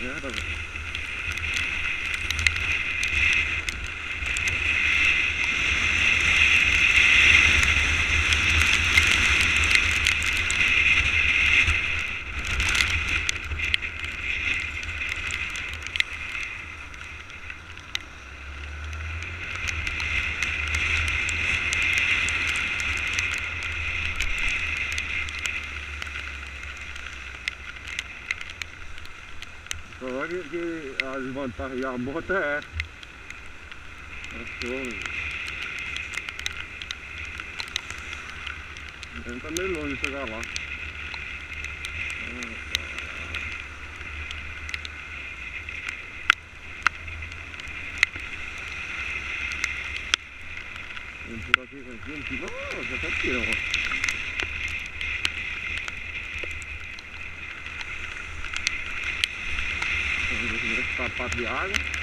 Yeah, I don't know. Que, que a desvantagem da bota é. Achou. Então tá meio longe chegar lá. Vamos por aqui, aqui, aqui. Nossa, já tá tirando. Vamos sapato de água.